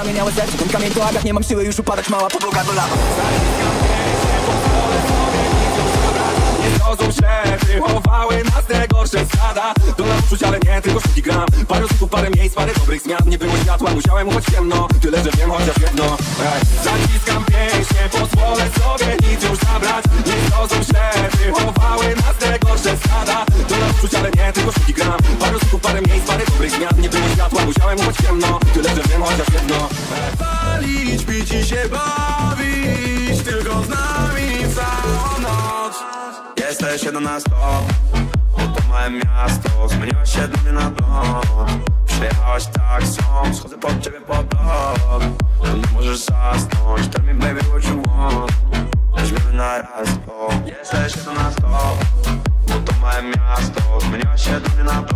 skamieniałe serce Ten kamień to agat, nie mam siły już upadać Mała podłoga do lawa. Zrozum ślepy, chowały nas te gorsze stada na uczuć, ale nie tylko sztuki gram. Parę osób, parę miejsc, parę dobrych zmian. Nie było światła, musiałem uchoć ciemno. Tyle, że wiem chociaż jedno. Ej, Zaciskam pięśnie, pozwolę sobie nic już zabrać. Nie zrozum ślepy, chowały nas te gorsze stada na uczuć, ale nie tylko sztuki gram. Parę osób, parę miejsc, parę dobrych zmian. Nie było światła, musiałem uchoć ciemno. Tyle, że wiem chociaż jedno. Palić, pić i się bawić Tylko z nami całą noc. Jesteś jeden na sto Oto małe miasto. Zmieniłaś się do mnie na blok Przyjechałaś taksą Schodzę pod ciebie po blok. Tu nie możesz zasnąć Tell me baby what you want. Weźmiemy na raz, o Jesteś jeden na sto Oto małe miasto. Zmieniłaś się do mnie na blok